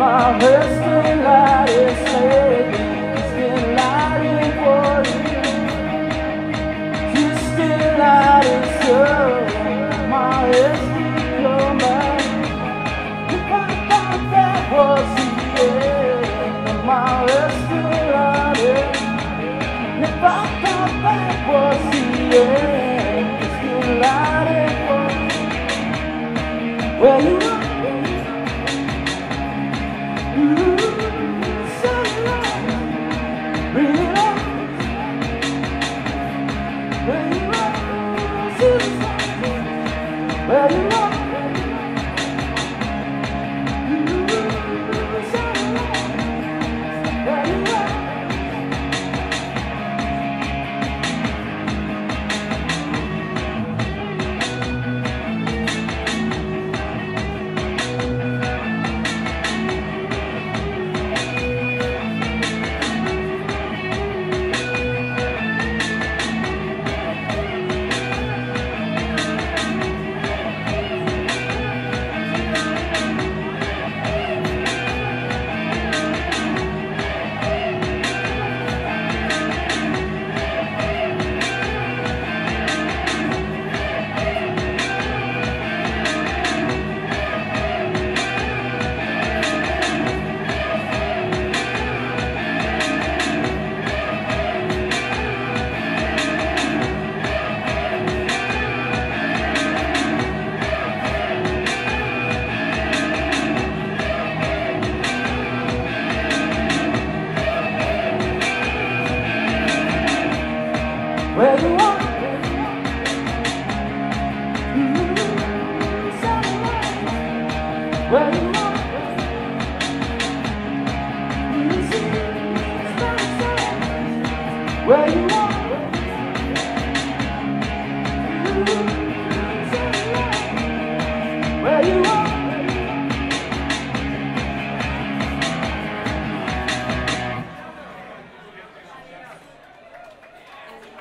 My heart's still lighting, slowly, still lighting for you. Still lighting, so my still your. If I thought that was my still lighting. If I thought that was the end, it's for you. Where you Where you are where you are. Where you are. You are.